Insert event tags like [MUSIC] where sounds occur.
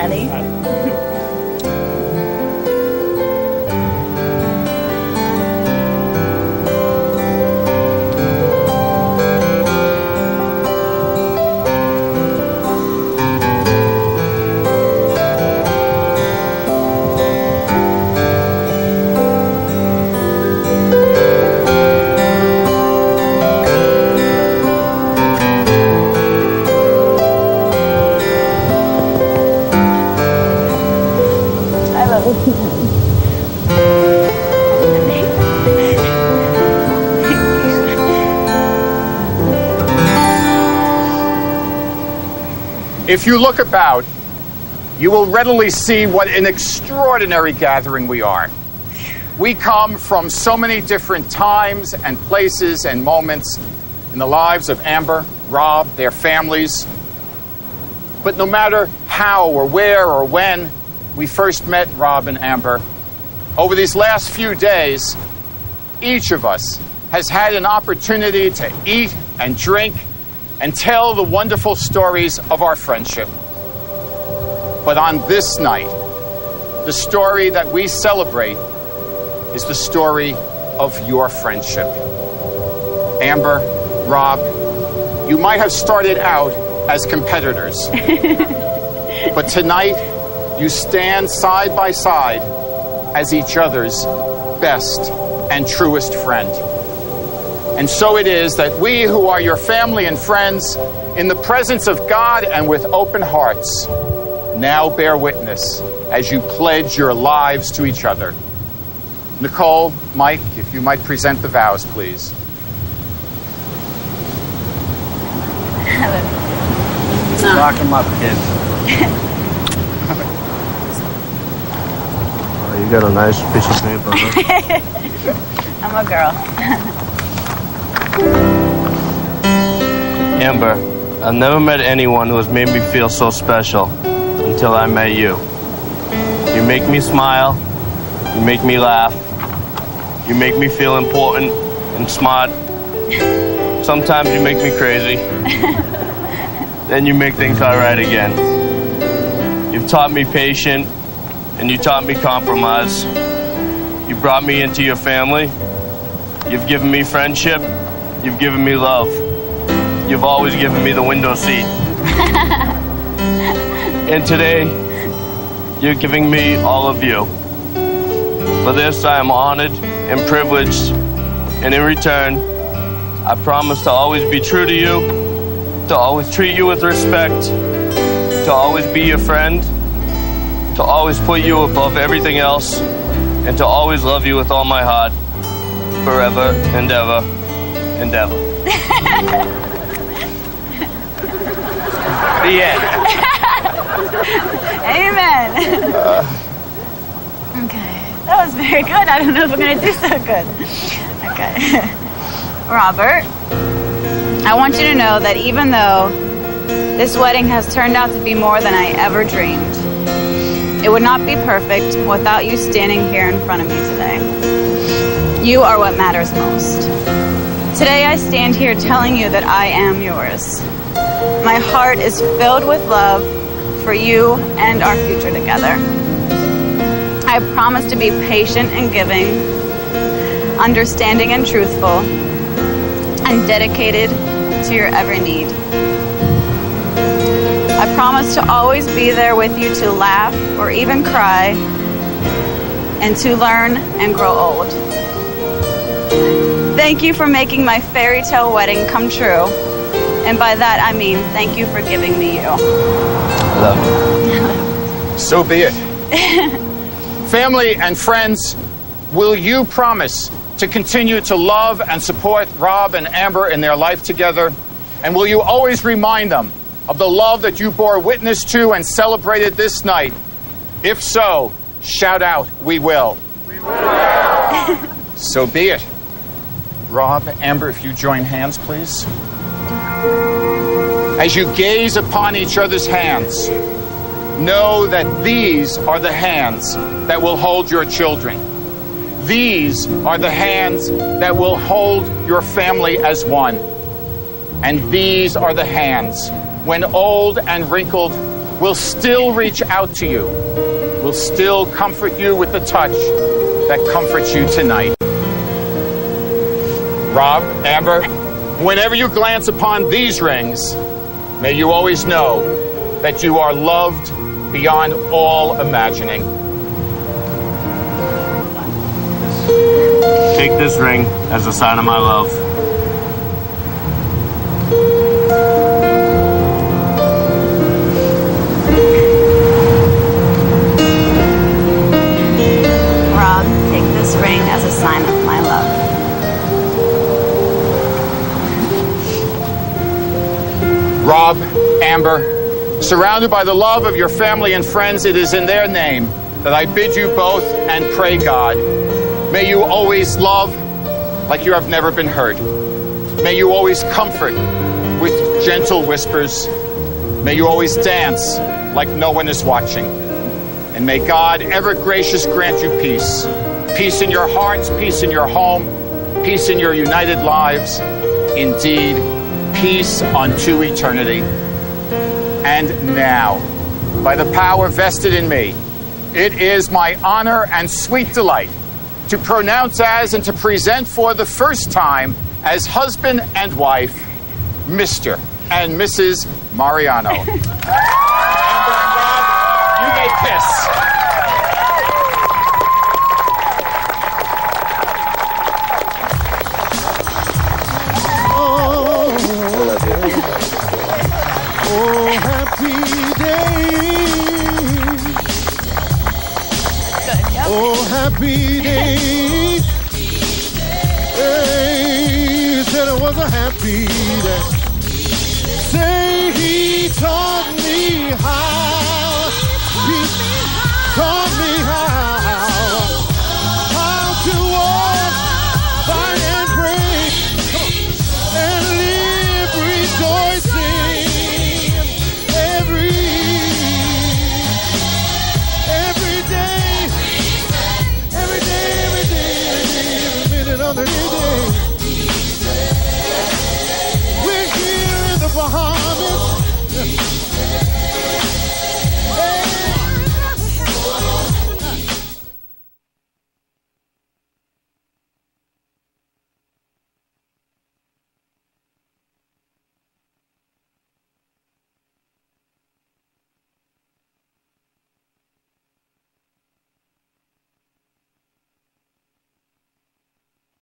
Danny. If you look about, you will readily see what an extraordinary gathering we are. We come from so many different times and places and moments in the lives of Amber, Rob, their families. But no matter how or where or when we first met Rob and Amber, over these last few days, each of us has had an opportunity to eat and drink and tell the wonderful stories of our friendship. But on this night, the story that we celebrate is the story of your friendship. Amber, Rob, you might have started out as competitors, [LAUGHS] but tonight you stand side by side as each other's best and truest friend. And so it is that we who are your family and friends, in the presence of God and with open hearts, now bear witness as you pledge your lives to each other. Nicole, Mike, if you might present the vows, please. Lock them up, kids. [LAUGHS] oh, you got a nice piece of paper, huh? [LAUGHS] I'm a girl. [LAUGHS] Amber, I've never met anyone who has made me feel so special until I met you. You make me smile. You make me laugh. You make me feel important and smart. Sometimes you make me crazy. [LAUGHS] then you make things all right again. You've taught me patience and you taught me compromise. You brought me into your family. You've given me friendship. You've given me love. You've always given me the window seat. [LAUGHS] and today, you're giving me all of you. For this, I am honored and privileged. And in return, I promise to always be true to you, to always treat you with respect, to always be your friend, to always put you above everything else, and to always love you with all my heart, forever and ever and ever. [LAUGHS] the end. [LAUGHS] Amen. [LAUGHS] okay. That was very good. I don't know if I'm going to do so good. Okay. [LAUGHS] Robert, I want you to know that even though this wedding has turned out to be more than I ever dreamed, it would not be perfect without you standing here in front of me today. You are what matters most. Today I stand here telling you that I am yours. My heart is filled with love for you and our future together. I promise to be patient and giving, understanding and truthful, and dedicated to your every need. I promise to always be there with you to laugh or even cry, and to learn and grow old. Thank you for making my fairy tale wedding come true. And by that I mean thank you for giving me you. Love you. So be it. [LAUGHS] Family and friends, will you promise to continue to love and support Rob and Amber in their life together? And will you always remind them of the love that you bore witness to and celebrated this night? If so, shout out, we will. We will. so be it. Rob, Amber, if you join hands, please. As you gaze upon each other's hands, know that these are the hands that will hold your children. These are the hands that will hold your family as one. And these are the hands, when old and wrinkled, will still reach out to you, will still comfort you with the touch that comforts you tonight. Rob, Amber, whenever you glance upon these rings, may you always know that you are loved beyond all imagining. Take this ring as a sign of my love. Rob, Amber, Surrounded by the love of your family and friends, it is in their name that I bid you both and pray, God. May you always love like you have never been hurt. May you always comfort with gentle whispers. May you always dance like no one is watching. And may God, ever gracious, grant you peace. Peace in your hearts, peace in your home, peace in your united lives. Indeed, peace unto eternity. And now, by the power vested in me, it is my honor and sweet delight to pronounce as and to present for the first time as husband and wife, Mr. and Mrs. Mariano. [LAUGHS] And you may kiss. Oh, happy day. Hey, said it was a happy day. Say he taught me how. He taught